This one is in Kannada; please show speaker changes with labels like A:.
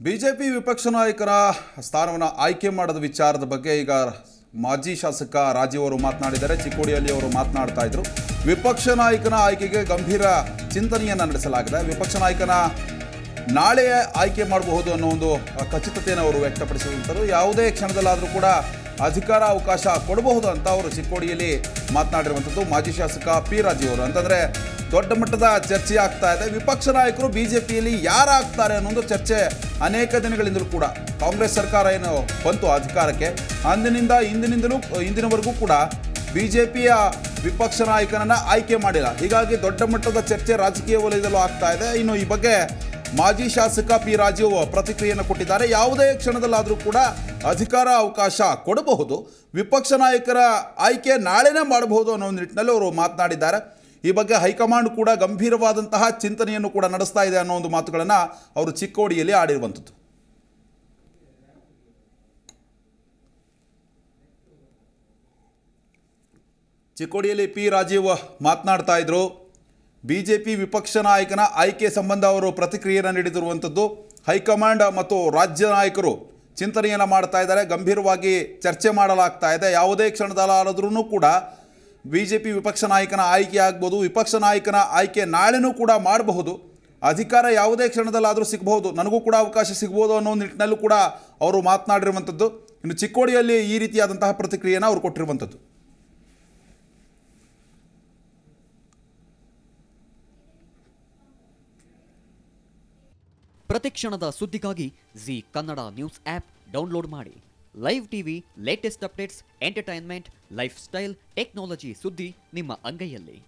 A: ಬಿಜೆಪಿ ವಿಪಕ್ಷ ನಾಯಕರ ಸ್ಥಾನವನ್ನು ಆಯ್ಕೆ ಮಾಡದ ವಿಚಾರದ ಬಗ್ಗೆ ಈಗ ಮಾಜಿ ಶಾಸಕ ರಾಜೀವ್ ಅವರು ಮಾತನಾಡಿದ್ದಾರೆ. ಚಿಕ್ಕೋಡಿಯಲ್ಲಿ ಅವರು ಮಾತನಾಡ್ತಾ ಇದ್ರು. ವಿಪಕ್ಷ ನಾಯಕನ ಆಯ್ಕೆಗೆ ಗಂಭೀರ ಚಿಂತನೆಯನ್ನು ನಡೆಸಲಾಗಿದೆ. ವಿಪಕ್ಷ ನಾಯಕನ ನಾಳೆ ಆಯ್ಕೆ ಮಾಡಬಹುದು ಅನ್ನೋ ಒಂದು ಖಚಿತತೆಯನ್ನು ಅವರು ವ್ಯಕ್ತಪಡಿಸಿದಂಥರು ಯಾವುದೇ ಕ್ಷಣದಲ್ಲಾದರೂ ಕೂಡ ಅಧಿಕಾರ ಅವಕಾಶ ಕೊಡಬಹುದು ಅಂತ ಅವರು ಚಿಕ್ಕೋಡಿಯಲ್ಲಿ ಮಾತನಾಡಿರುವಂಥದ್ದು ಮಾಜಿ ಶಾಸಕ ಪಿ ರಾಜೀವ್ ಅವರು. ಅಂತಂದರೆ ದೊಡ್ಡ ಮಟ್ಟದ ಚರ್ಚೆ ಆಗ್ತಾ ಇದೆ. ವಿಪಕ್ಷ ನಾಯಕರು ಬಿ ಜೆ ಪಿಯಲ್ಲಿ ಯಾರಾಗ್ತಾರೆ ಅನ್ನೋದು ಚರ್ಚೆ ಅನೇಕ ದಿನಗಳಿಂದಲೂ ಕೂಡ. ಕಾಂಗ್ರೆಸ್ ಸರ್ಕಾರ ಏನು ಬಂತು ಅಧಿಕಾರಕ್ಕೆ? ಅಂದಿನಿಂದ ಇಂದಿನಿಂದಲೂ, ಇಂದಿನವರೆಗೂ ಕೂಡ ಬಿ ಜೆ ಪಿಯ ವಿಪಕ್ಷ ನಾಯಕನನ್ನು ಆಯ್ಕೆ ಮಾಡಿಲ್ಲ. ಹೀಗಾಗಿ ದೊಡ್ಡ ಮಟ್ಟದ ಚರ್ಚೆ ರಾಜಕೀಯ ವಲಯದಲ್ಲೂ ಆಗ್ತಾ ಇದೆ. ಇನ್ನು ಈ ಬಗ್ಗೆ ಮಾಜಿ ಶಾಸಕ ಪಿ ರಾಜೀವ್ ಪ್ರತಿಕ್ರಿಯೆಯನ್ನು ಕೊಟ್ಟಿದ್ದಾರೆ. ಯಾವುದೇ ಕ್ಷಣದಲ್ಲಾದರೂ ಕೂಡ ಅಧಿಕಾರ ಅವಕಾಶ ಕೊಡಬಹುದು. ವಿಪಕ್ಷ ನಾಯಕರ ಆಯ್ಕೆ ನಾಳೆನೇ ಮಾಡಬಹುದು ಅನ್ನೋ ನಿಟ್ಟಿನಲ್ಲಿ ಅವರು ಮಾತನಾಡಿದ್ದಾರೆ. ಈ ಬಗ್ಗೆ ಹೈಕಮಾಂಡ್ ಕೂಡ ಗಂಭೀರವಾದಂತಹ ಚಿಂತನೆಯನ್ನು ಕೂಡ ನಡೆಸ್ತಾ ಇದೆ ಅನ್ನೋ ಒಂದು ಮಾತುಗಳನ್ನು ಅವರು ಚಿಕ್ಕೋಡಿಯಲ್ಲಿ ಆಡಿರುವಂಥದ್ದು. ಚಿಕ್ಕೋಡಿಯಲ್ಲಿ ಪಿ ರಾಜೀವ್ ಮಾತನಾಡ್ತಾ ಇದ್ರು. ಬಿ ಜೆ ಪಿ ವಿಪಕ್ಷ ನಾಯಕನ ಆಯ್ಕೆ ಸಂಬಂಧ ಅವರು ಪ್ರತಿಕ್ರಿಯೆಯನ್ನು ನೀಡಿದಿರುವಂಥದ್ದು. ಹೈಕಮಾಂಡ್ ಮತ್ತು ರಾಜ್ಯ ನಾಯಕರು ಚಿಂತನೆಯನ್ನು ಮಾಡ್ತಾ ಇದ್ದಾರೆ. ಗಂಭೀರವಾಗಿ ಚರ್ಚೆ ಮಾಡಲಾಗ್ತಾ ಇದೆ. ಯಾವುದೇ ಕ್ಷಣದಲ್ಲಾದ್ರೂ ಕೂಡ ಬಿ ಜೆ ಪಿ ವಿಪಕ್ಷ ನಾಯಕನ ಆಯ್ಕೆ ಆಗ್ಬೋದು ವಿಪಕ್ಷ ನಾಯಕನ ಆಯ್ಕೆ ನಾಳೆನೂ ಕೂಡ ಮಾಡಬಹುದು. ಅಧಿಕಾರ ಯಾವುದೇ ಕ್ಷಣದಲ್ಲಾದರೂ ಸಿಗಬಹುದು. ನನಗೂ ಕೂಡ ಅವಕಾಶ ಸಿಗ್ಬೋದು ಅನ್ನೋ ನಿಟ್ಟಿನಲ್ಲೂ ಕೂಡ ಅವರು ಮಾತನಾಡಿರುವಂಥದ್ದು. ಇನ್ನು ಚಿಕ್ಕೋಡಿಯಲ್ಲಿ ಈ ರೀತಿಯಾದಂತಹ ಪ್ರತಿಕ್ರಿಯೆಯನ್ನು ಅವರು ಕೊಟ್ಟಿರುವಂಥದ್ದು.
B: ಪ್ರತಿಕ್ಷಣದ ಸುದ್ದಿಗಾಗಿ Zee Kannada news app download ಮಾಡಿ. Live TV latest updates entertainment lifestyle technology ಸುದ್ದಿ ನಿಮ್ಮ ಅಂಗೈಯಲ್ಲಿ.